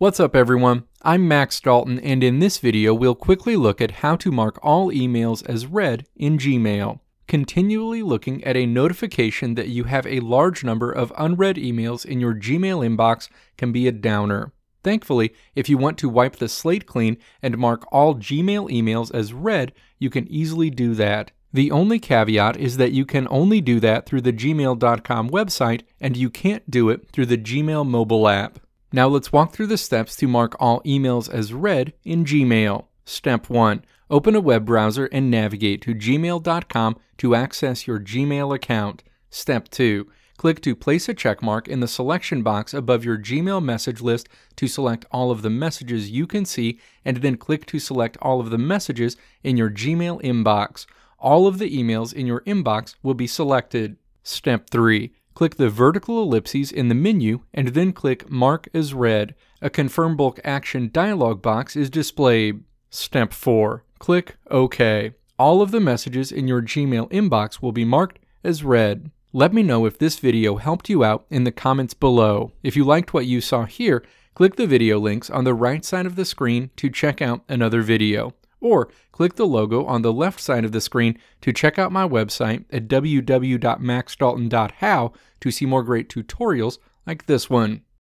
What's up everyone? I'm Max Dalton and in this video we'll quickly look at how to mark all emails as read in Gmail. Continually looking at a notification that you have a large number of unread emails in your Gmail inbox can be a downer. Thankfully, if you want to wipe the slate clean and mark all Gmail emails as read, you can easily do that. The only caveat is that you can only do that through the gmail.com website and you can't do it through the Gmail mobile app. Now let's walk through the steps to mark all emails as read in Gmail. Step 1. Open a web browser and navigate to gmail.com to access your Gmail account. Step 2. Click to place a checkmark in the selection box above your Gmail message list to select all of the messages you can see, and then click to select all of the messages in your Gmail inbox. All of the emails in your inbox will be selected. Step 3. Click the vertical ellipses in the menu and then click Mark as Read. A Confirm Bulk Action dialog box is displayed. Step 4. Click OK. All of the messages in your Gmail inbox will be marked as read. Let me know if this video helped you out in the comments below. If you liked what you saw here, click the video links on the right side of the screen to check out another video or click the logo on the left side of the screen to check out my website at www.maxdalton.how to see more great tutorials like this one.